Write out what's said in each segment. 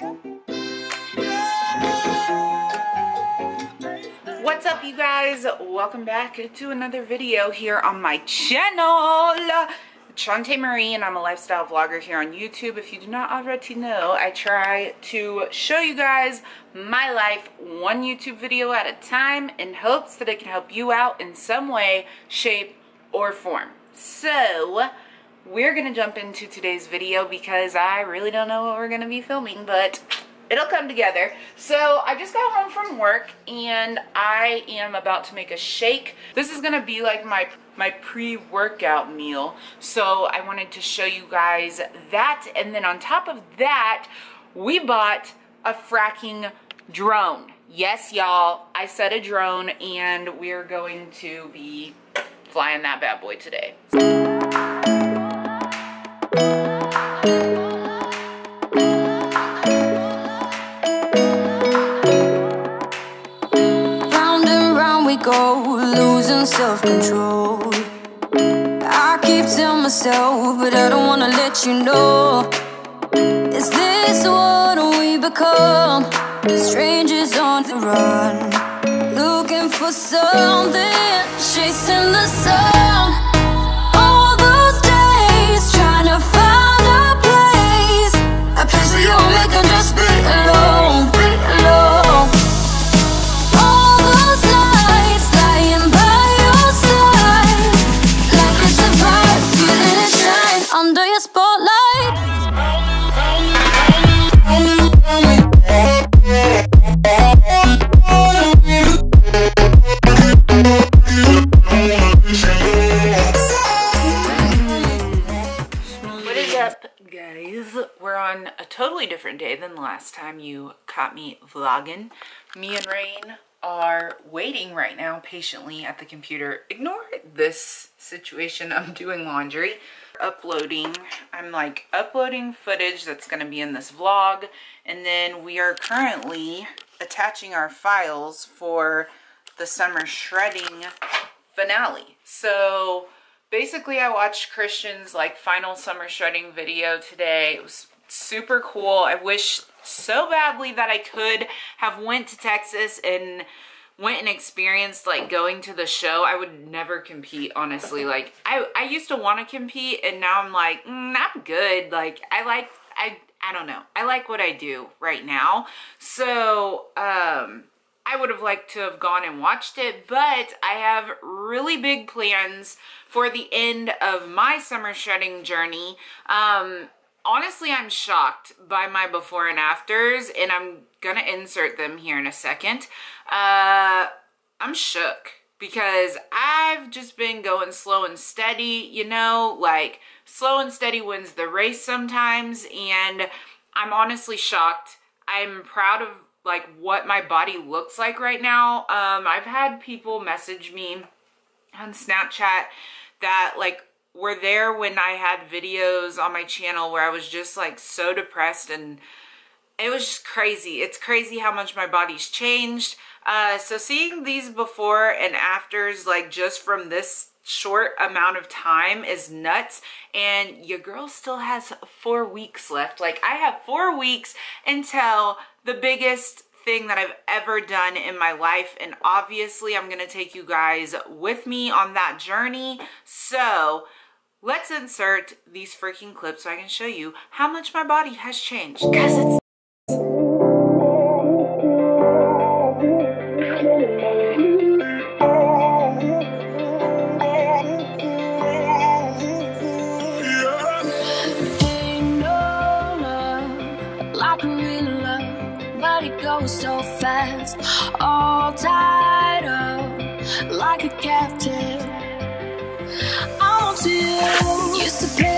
What's up you guys? Welcome back to another video here on my channel. Seanta Marie and I'm a lifestyle vlogger here on YouTube. If you do not already know, I try to show you guys my life one YouTube video at a time in hopes that it can help you out in some way, shape, or form. So, we're gonna jump into today's video because I really don't know what we're gonna be filming, but it'll come together. So I just got home from work and I am about to make a shake. This is gonna be like my my pre-workout meal. So I wanted to show you guys that. And then on top of that, we bought a fracking drone. Yes, y'all, I said a drone and we're going to be flying that bad boy today. Go, losing self control. I keep telling myself, but I don't wanna let you know. Is this what we become? Strangers on the run, looking for something, chasing the sun. All those days trying to find a place, a place where you make can just be on a totally different day than the last time you caught me vlogging. Me and Rain are waiting right now patiently at the computer. Ignore this situation. I'm doing laundry, uploading. I'm like uploading footage that's going to be in this vlog. And then we are currently attaching our files for the summer shredding finale. So basically I watched Christian's like final summer shredding video today. It was super cool. I wish so badly that I could have went to Texas and went and experienced like going to the show. I would never compete honestly. Like I I used to want to compete and now I'm like, mm, I'm good. Like I like I I don't know. I like what I do right now. So, um I would have liked to have gone and watched it, but I have really big plans for the end of my summer shredding journey. Um, honestly, I'm shocked by my before and afters, and I'm gonna insert them here in a second. Uh, I'm shook because I've just been going slow and steady, you know, like slow and steady wins the race sometimes, and I'm honestly shocked. I'm proud of like what my body looks like right now. Um, I've had people message me on Snapchat that like were there when I had videos on my channel where I was just like so depressed and it was just crazy. It's crazy how much my body's changed. Uh, so seeing these before and afters like just from this short amount of time is nuts and your girl still has four weeks left like i have four weeks until the biggest thing that i've ever done in my life and obviously i'm gonna take you guys with me on that journey so let's insert these freaking clips so i can show you how much my body has changed because it's Ain't no love like real love, but it goes so fast. All tied up like a captive. I want you. Used to play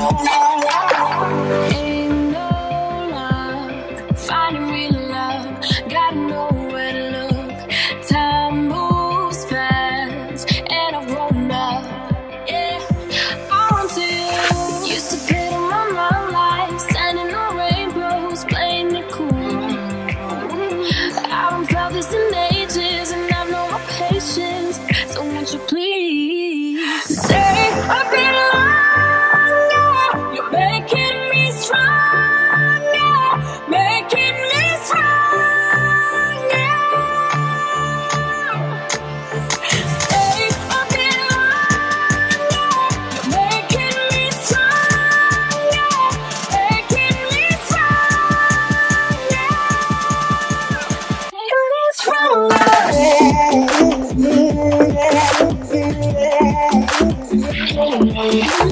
Ain't What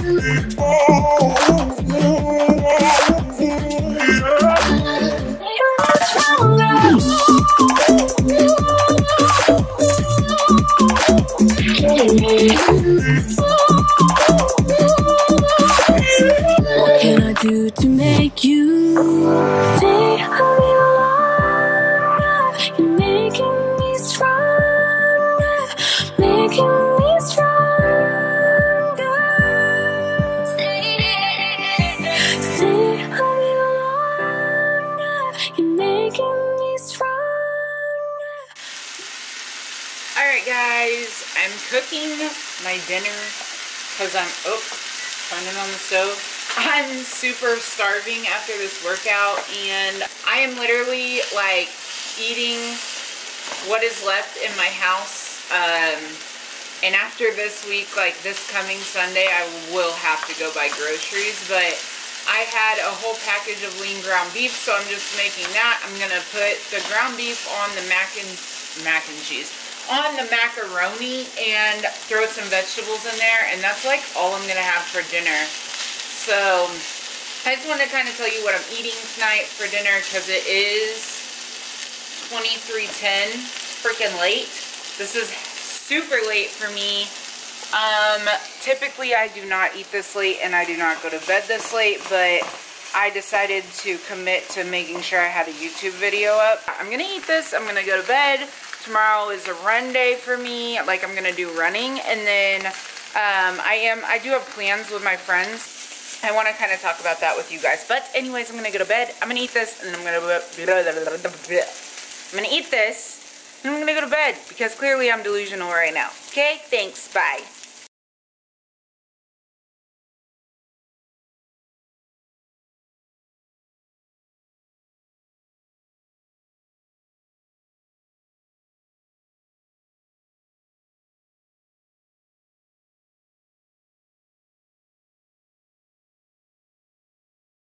All right, guys, I'm cooking my dinner because I'm, oh, turning on the stove. I'm super starving after this workout and I am literally like eating what is left in my house. Um, and after this week, like this coming Sunday, I will have to go buy groceries, but I had a whole package of lean ground beef, so I'm just making that. I'm gonna put the ground beef on the mac and mac and cheese on the macaroni and throw some vegetables in there, and that's like all I'm gonna have for dinner. So I just want to kind of tell you what I'm eating tonight for dinner because it is 2310, freaking late. This is super late for me. Um, typically I do not eat this late and I do not go to bed this late, but I decided to commit to making sure I had a YouTube video up. I'm gonna eat this, I'm gonna go to bed. Tomorrow is a run day for me, like I'm gonna do running, and then um, I am, I do have plans with my friends. I want to kind of talk about that with you guys. But anyways, I'm gonna go to bed. I'm gonna eat this, and I'm gonna, I'm gonna eat this, and I'm gonna go to bed because clearly I'm delusional right now. Okay, thanks, bye.